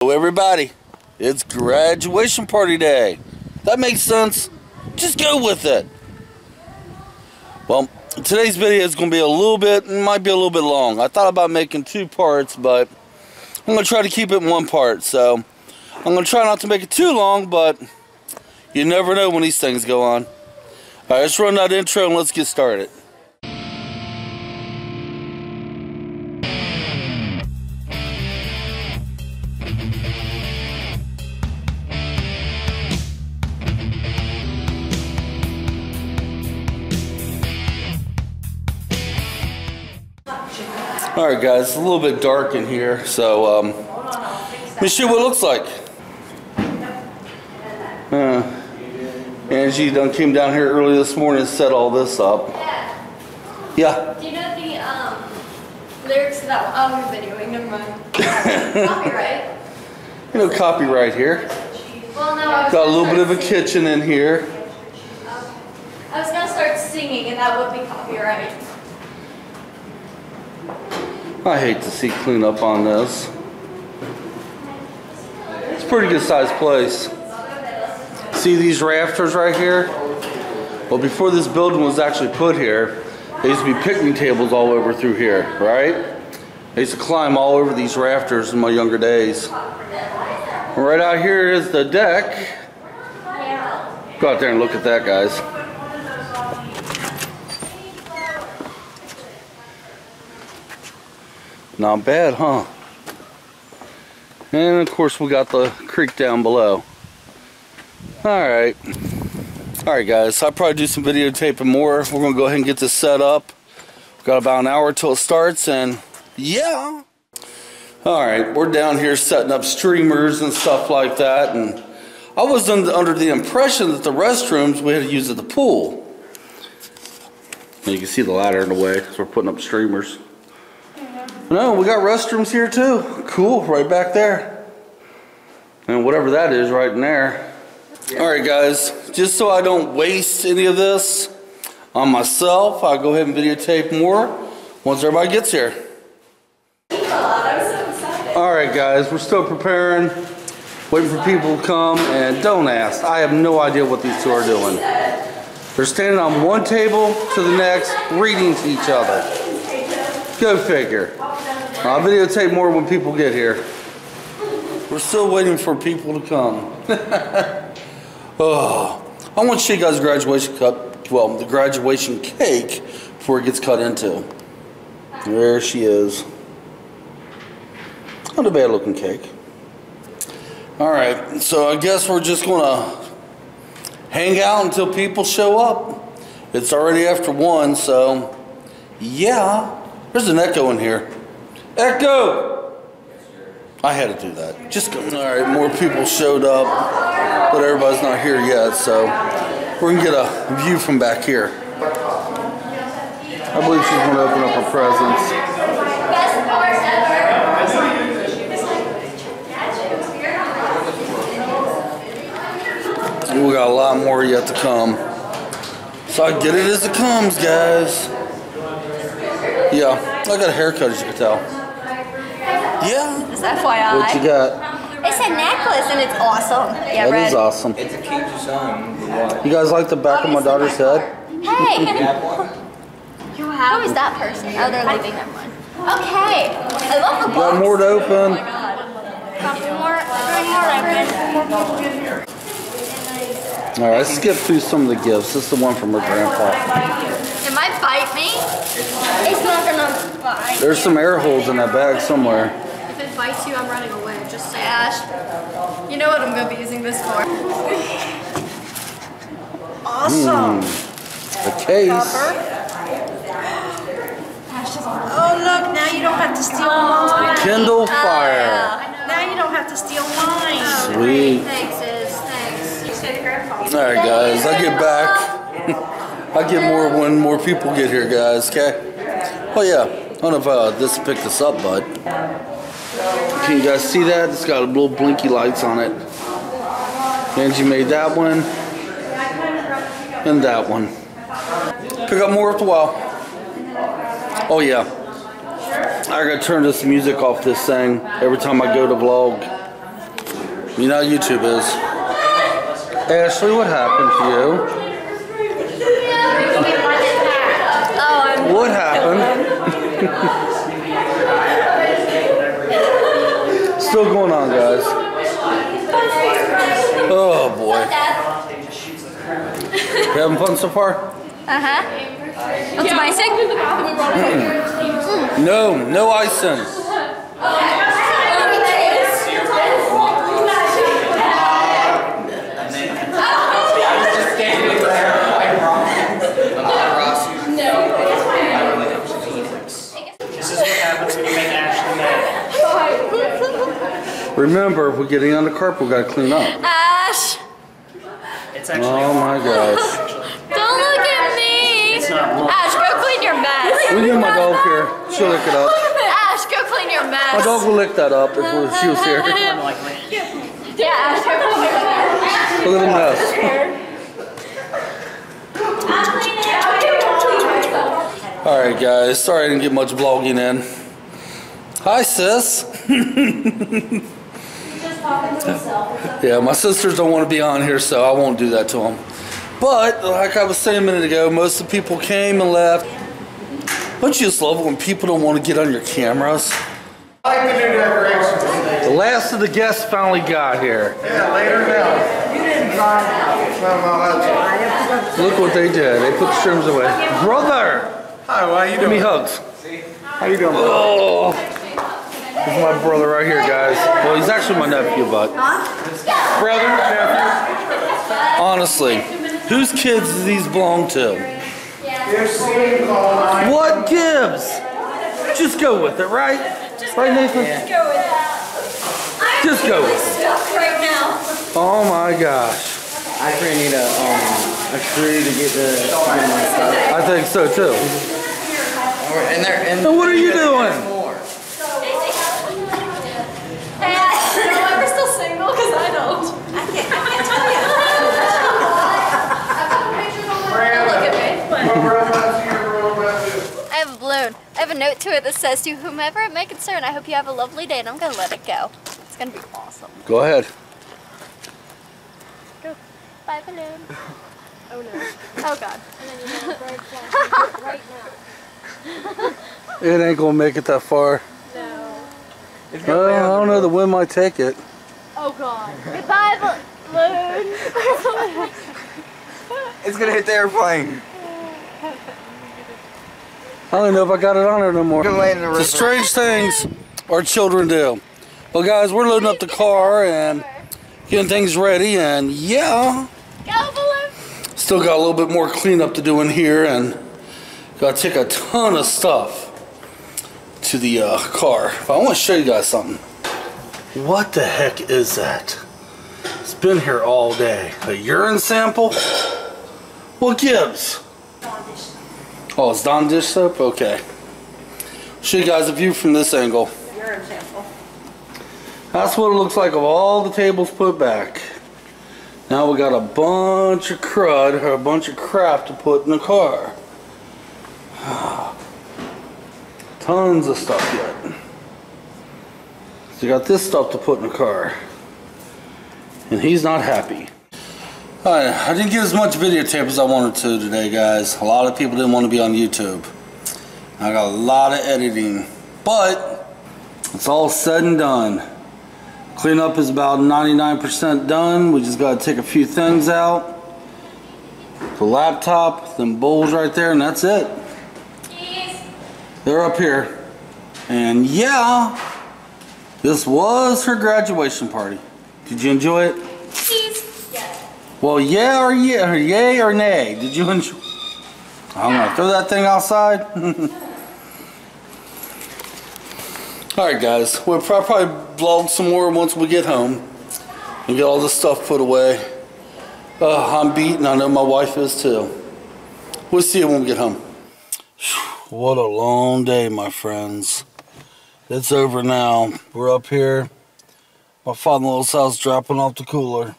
Hello everybody, it's graduation party day. That makes sense. Just go with it. Well, today's video is going to be a little bit, might be a little bit long. I thought about making two parts, but I'm going to try to keep it in one part. So I'm going to try not to make it too long, but you never know when these things go on. Alright, let's run that intro and let's get started. Alright guys, it's a little bit dark in here, so um, let me show you what it looks like. Uh, Angie done came down here early this morning and set all this up. Yeah. Yeah. Do you know the um, lyrics to that one? Oh, we're videoing. Never mind. Copyright. You know, copyright here. Well, no. Got a little bit of a singing. kitchen in here. Okay. I was gonna start singing, and that would be copyright. I hate to see cleanup on this. It's a pretty good sized place. See these rafters right here? Well, before this building was actually put here, there used to be picnic tables all over through here, right? I used to climb all over these rafters in my younger days. Right out here is the deck. Go out there and look at that, guys. Not bad, huh? And of course we got the creek down below. Alright. Alright guys, I'll probably do some videotaping more. We're gonna go ahead and get this set up. We've Got about an hour till it starts and yeah. Alright, we're down here setting up streamers and stuff like that and I was under, under the impression that the restrooms we had to use at the pool. And you can see the ladder in the way because we're putting up streamers. No, we got restrooms here too. Cool, right back there. And whatever that is right in there. All right, guys, just so I don't waste any of this on myself, I'll go ahead and videotape more once everybody gets here. All right, guys, we're still preparing, waiting for people to come, and don't ask. I have no idea what these two are doing. They're standing on one table to the next, reading to each other. Go figure. I'll videotape more when people get here. We're still waiting for people to come. oh, I want to show you guys graduation cup. Well, the graduation cake before it gets cut into. There she is. Not a bad looking cake. All right, so I guess we're just gonna hang out until people show up. It's already after one, so yeah. There's an echo in here. Echo! I had to do that. Just go. All right, more people showed up, but everybody's not here yet, so we're gonna get a view from back here. I believe she's gonna open up her presents. We got a lot more yet to come. So I get it as it comes, guys. Yeah, I got a haircut as you can tell. Yeah. Just FYI. What you got? It's a necklace and it's awesome. Yeah, That Red. is awesome. It's a keep your son. the what? You guys like the back of my daughter's head? Hey, You have one? you have. Who is that person? Oh, they're leaving. Never mind. Okay. I love the Got box. more to open. Oh got more. Three more open. All right, let's skip through some of the gifts. This is the one from her grandpa. It might bite me. It's not gonna bite. There's some air holes in that bag somewhere. If it bites you, I'm running away. Just say, Ash. You know what I'm gonna be using this for. Awesome. The case. Oh, look, now you don't have to steal mine. Kindle Fire. Now you don't have to steal mine. Sweet. Thanks, Iz. Thanks. You said grandpa. All right, guys. I'll get back. I'll get more when more people get here, guys. Okay. Oh yeah. I don't know if uh, this picked this up, but can you guys see that? It's got a little blinky lights on it. Angie made that one and that one. Pick up more after a while. Oh yeah. I gotta turn this music off this thing every time I go to vlog. You know how YouTube is. Ashley, what happened to you? Oh, What happened? Still going on, guys. Oh boy. You having fun so far? Uh huh. What's my sick? No, no icing. This is what happens when you make Ashley mad. Remember, if we're getting on the carpet, we gotta clean up. Ash, It's actually Oh my gosh. don't look at me. not. Ash, go clean your mess. We get my dog here. She'll lick it up. Ash, go clean your mess. My dog will lick that up if we- she was here. unlikely. Yeah, Ash, go clean your mess. Look at the mess. Alright guys, sorry I didn't get much vlogging in. Hi sis. yeah, my sisters don't want to be on here so I won't do that to them. But, like I was saying a minute ago, most of the people came and left. Don't you just love it when people don't want to get on your cameras? I like the new decorations. The last of the guests finally got here. Yeah, later now. No, no, that's- Look what they did. They put the shrooms away. Brother! Hi, how you Give me doing? hugs. How you doing? Oh, this is my brother right here, guys. Well, he's actually my nephew, but Brother, nephew. honestly, whose kids do these belong to? There's Steve calling. What gives? Just go with it, right? Right, Nathan? Go with it. Just go with it. Right now. Oh my gosh, I pretty need a um a crew to get the get my stuff. I think so too. And they're and And what are you doing? More. Hey, Ash, you know why we're still single? Because I don't. I can't, I can't tell you. Look at me. What brother that's here, brother that's here. I have. I have a note to it that says, to whomever it may concern, I hope you have a lovely day, and I'm going to let it go. It's going to be awesome. Go ahead. Go. Bye, balloon. Oh no. Oh, God. And then you know right, right now. it ain't gonna make it that far. No. Uh, I don't know. The wind might take it. Oh god. Goodbye, balloon. It's gonna hit the airplane. I don't know if I got it on there no more. Gonna land in the The strange things our children do. Well, guys, we're loading up the car and getting things ready, and yeah, still got a little bit more cleanup to do in here, and got to take a ton of stuff to the uh, car. But I want to show you guys something. What the heck is that? It's been here all day. A urine sample? What gives? Oh, it's Dawn dish soap? Okay. Show you guys a view from this angle. That's what it looks like of all the tables put back. Now we got a bunch of crud or a bunch of crap to put in the car. Tons of stuff yet. So you got this stuff to put in the car. And he's not happy. I didn't get as much videotape as I wanted to today, guys. A lot of people didn't want to be on YouTube. I got a lot of editing. But, it's all said and done. Cleanup is about 99% done. We just got to take a few things out. The laptop, them bowls right there, and that's it. They're up here. And yeah, this was her graduation party. Did you enjoy it? Well, yeah or yeah, or yay or nay. Did you enjoy? I'm gonna throw that thing outside. All right, guys. We'll probably vlog some more once we get home and get all this stuff put away. Uh, I'm beat, and I know my wife is too. We'll see you when we get home. What a long day, my friends. It's over now. We're up here. My father-in-law's house dropping off the cooler.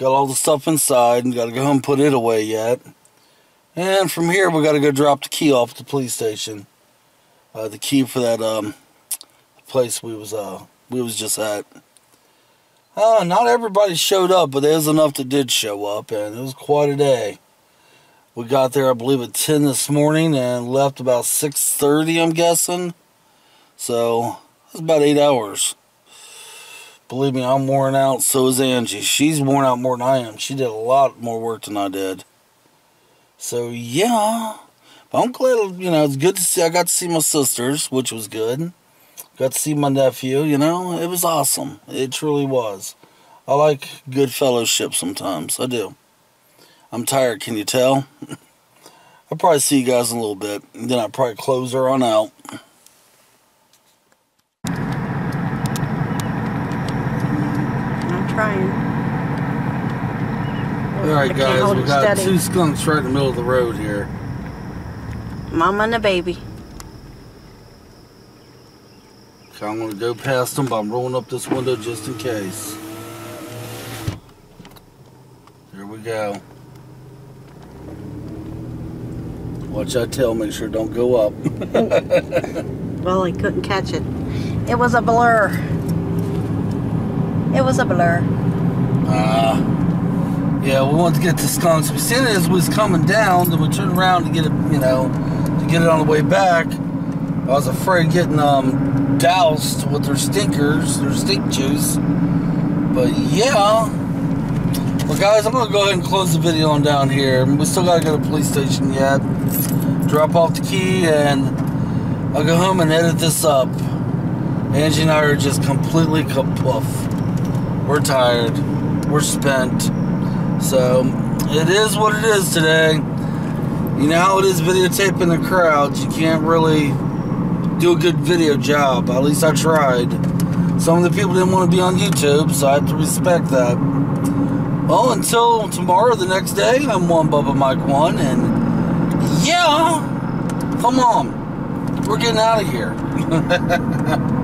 Got all the stuff inside and got to go home and put it away yet. And from here, we got to go drop the key off at the police station. Uh, the key for that um, place we was uh, we was just at. Uh, not everybody showed up, but there was enough that did show up, and it was quite a day. We got there, I believe, at 10 this morning and left about 6.30, I'm guessing. So, it's about eight hours. Believe me, I'm worn out, so is Angie. She's worn out more than I am. She did a lot more work than I did. So, yeah. But I'm glad, you know, it's good to see. I got to see my sisters, which was good. Got to see my nephew, you know. It was awesome. It truly was. I like good fellowship sometimes. I do. I'm tired, can you tell? I'll probably see you guys in a little bit. Then I'll probably close her on out. I'm trying. All right, guys, we got steady. two skunks right in the middle of the road here. Mama and the baby. So I'm going to go past them, but I'm rolling up this window just in case. Here we go. Watch that tail, make sure don't go up. Well, I couldn't catch it. It was a blur. It was a blur. Uh, yeah, we wanted to get skunks. We seen it as we was coming down, then we turned around to get it, you know, to get it on the way back. I was afraid getting um, doused with their stinkers, their stink juice. But yeah. Well, guys, I'm gonna go ahead and close the video on down here. We still gotta go to police station yet. Drop off the key, and I'll go home and edit this up. Angie and I are just completely kapoof. We're tired. We're spent. So it is what it is today. You know how it is videotaping the crowds. You can't really do a good video job. At least I tried. Some of the people didn't want to be on YouTube, so I have to respect that. Well, until tomorrow, the next day, I'm one Bubba Mike One, and yeah, come on, we're getting out of here.